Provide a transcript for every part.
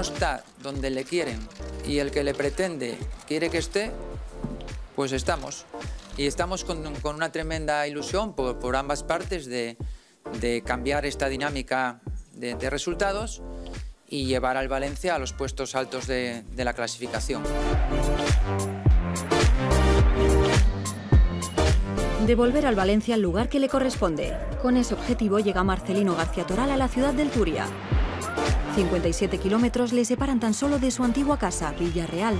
está donde le quieren y el que le pretende quiere que esté, pues estamos. Y estamos con, una tremenda ilusión por, ambas partes de, cambiar esta dinámica de, resultados y llevar al Valencia a los puestos altos de la clasificación. devolver al Valencia el lugar que le corresponde. Con ese objetivo llega Marcelino García Toral a la ciudad del Turia. 57 kilómetros le separan tan solo de su antigua casa, Villarreal.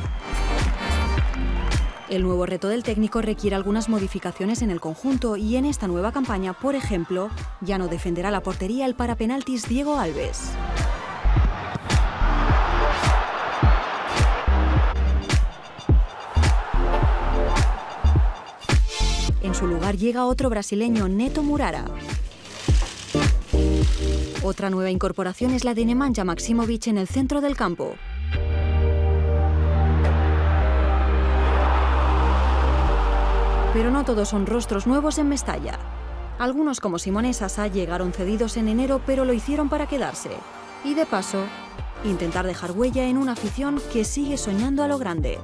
El nuevo reto del técnico requiere algunas modificaciones en el conjunto y en esta nueva campaña, por ejemplo, ya no defenderá la portería el parapenaltis Diego Alves. En su lugar llega otro brasileño, Neto Murara. Otra nueva incorporación es la de Nemanja Maximovic en el centro del campo. Pero no todos son rostros nuevos en Mestalla. Algunos como Simone Sasa llegaron cedidos en enero pero lo hicieron para quedarse. Y de paso, intentar dejar huella en una afición que sigue soñando a lo grande.